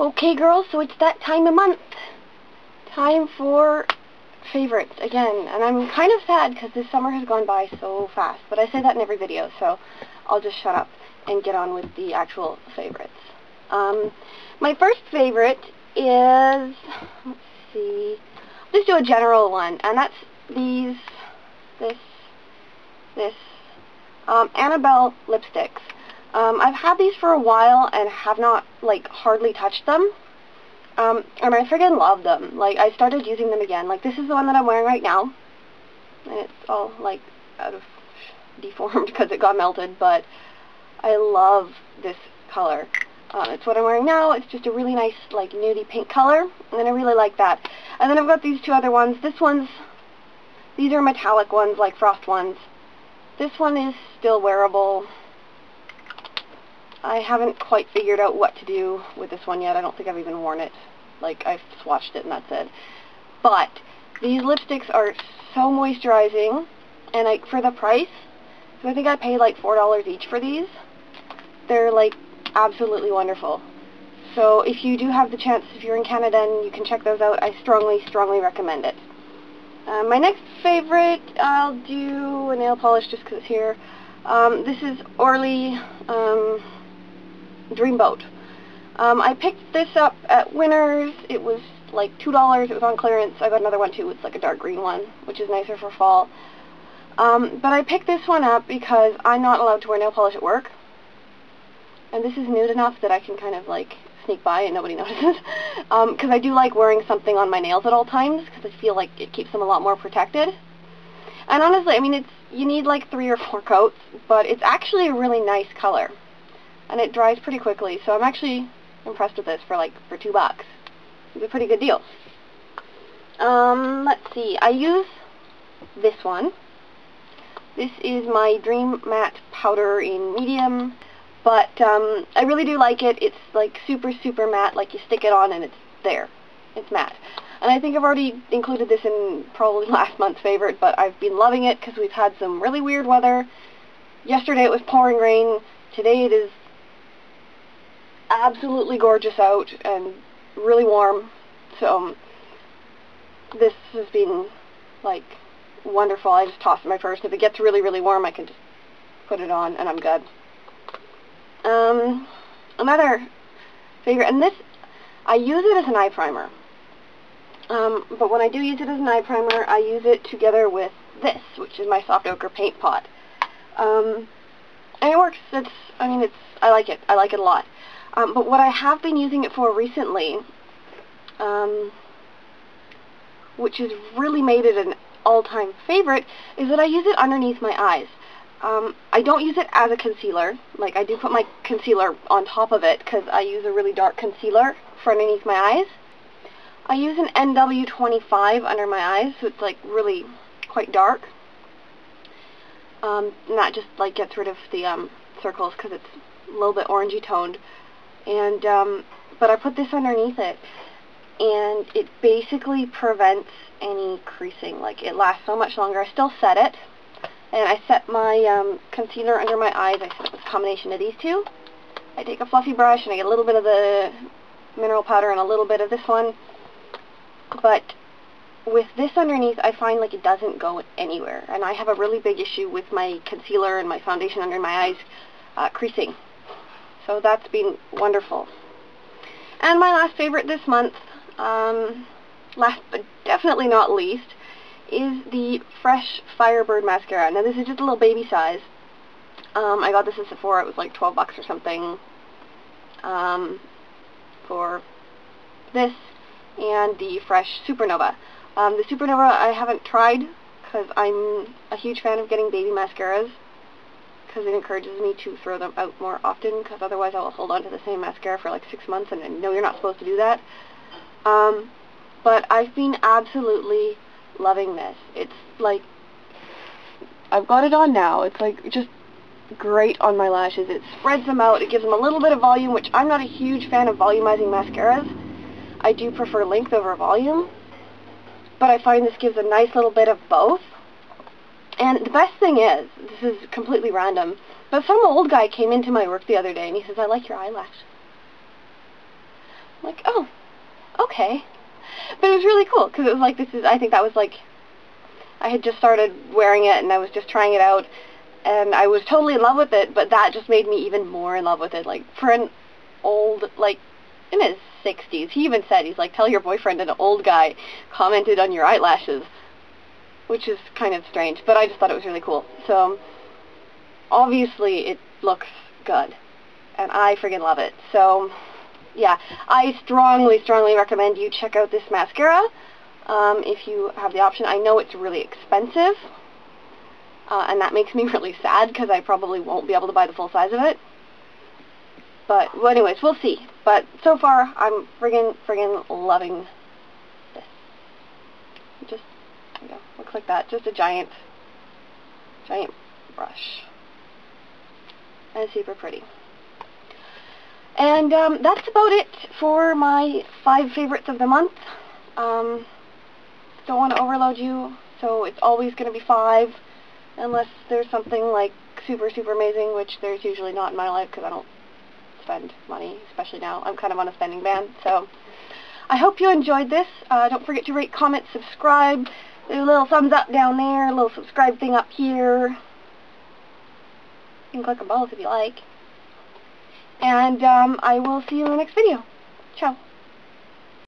Okay, girls, so it's that time of month. Time for favorites again. And I'm kind of sad because this summer has gone by so fast. But I say that in every video, so I'll just shut up and get on with the actual favorites. Um, my first favorite is, let's see, let's do a general one. And that's these, this, this, um, Annabelle lipsticks. Um, I've had these for a while and have not, like, hardly touched them. Um, and I friggin' love them. Like, I started using them again. Like, this is the one that I'm wearing right now. And it's all, like, out of deformed because it got melted, but I love this color. Uh, it's what I'm wearing now. It's just a really nice, like, nudie pink color, and I really like that. And then I've got these two other ones. This one's, these are metallic ones, like frost ones. This one is still wearable. I haven't quite figured out what to do with this one yet. I don't think I've even worn it. Like, I've swatched it and that's it. But, these lipsticks are so moisturizing, and like, for the price, so I think I paid like $4 each for these. They're like, absolutely wonderful. So, if you do have the chance, if you're in Canada and you can check those out, I strongly, strongly recommend it. Uh, my next favorite, I'll do a nail polish just because it's here. Um, this is Orly, um, Dreamboat. Um, I picked this up at Winners. It was like $2. It was on clearance. I got another one too. It's like a dark green one, which is nicer for fall. Um, but I picked this one up because I'm not allowed to wear nail polish at work. And this is nude enough that I can kind of like sneak by and nobody notices. Because um, I do like wearing something on my nails at all times because I feel like it keeps them a lot more protected. And honestly, I mean, it's you need like three or four coats, but it's actually a really nice color and it dries pretty quickly. So I'm actually impressed with this for like for two bucks. It's a pretty good deal. Um, let's see. I use this one. This is my Dream Matte Powder in medium, but um, I really do like it. It's like super, super matte. Like you stick it on and it's there. It's matte. And I think I've already included this in probably last month's favorite, but I've been loving it because we've had some really weird weather. Yesterday it was pouring rain. Today it is absolutely gorgeous out and really warm. So um, this has been like wonderful. I just toss it in my purse. If it gets really, really warm, I can just put it on and I'm good. Um, another favorite, and this, I use it as an eye primer. Um, but when I do use it as an eye primer, I use it together with this, which is my soft ochre paint pot. Um, and it works. It's, I mean, it's, I like it. I like it a lot. Um, but what I have been using it for recently, um, which has really made it an all-time favorite, is that I use it underneath my eyes. Um, I don't use it as a concealer. Like, I do put my concealer on top of it because I use a really dark concealer for underneath my eyes. I use an NW25 under my eyes, so it's like really quite dark. Um, and that just like gets rid of the um, circles because it's a little bit orangey toned. And, um, but I put this underneath it, and it basically prevents any creasing. Like, it lasts so much longer. I still set it, and I set my um, concealer under my eyes. I set it with a combination of these two. I take a fluffy brush, and I get a little bit of the mineral powder and a little bit of this one. But with this underneath, I find like it doesn't go anywhere. And I have a really big issue with my concealer and my foundation under my eyes uh, creasing. So that's been wonderful. And my last favorite this month, um, last but definitely not least, is the Fresh Firebird Mascara. Now this is just a little baby size. Um, I got this at Sephora. It was like 12 bucks or something um, for this and the Fresh Supernova. Um, the Supernova I haven't tried because I'm a huge fan of getting baby mascaras because it encourages me to throw them out more often because otherwise I will hold on to the same mascara for like six months and I know you're not supposed to do that. Um, but I've been absolutely loving this. It's like, I've got it on now. It's like just great on my lashes. It spreads them out. It gives them a little bit of volume, which I'm not a huge fan of volumizing mascaras. I do prefer length over volume. But I find this gives a nice little bit of both. And the best thing is, this is completely random, but some old guy came into my work the other day and he says, I like your eyelash. I'm like, oh, okay. But it was really cool because it was like this is I think that was like I had just started wearing it and I was just trying it out and I was totally in love with it, but that just made me even more in love with it. Like for an old like in his 60s, he even said he's like tell your boyfriend an old guy commented on your eyelashes, which is kind of strange, but I just thought it was really cool. So obviously it looks good and I friggin' love it. So yeah, I strongly, strongly recommend you check out this mascara um, if you have the option. I know it's really expensive, uh, and that makes me really sad because I probably won't be able to buy the full size of it. But, well, anyways, we'll see. But so far, I'm friggin', friggin' loving this. Just, know, looks like that. Just a giant, giant brush. And super pretty. And um, that's about it for my five favorites of the month. Um, don't want to overload you, so it's always going to be five, unless there's something like super, super amazing, which there's usually not in my life because I don't spend money, especially now. I'm kind of on a spending ban, so I hope you enjoyed this. Uh, don't forget to rate, comment, subscribe. A little thumbs up down there, a little subscribe thing up here. You can click on both if you like. And um, I will see you in the next video. Ciao.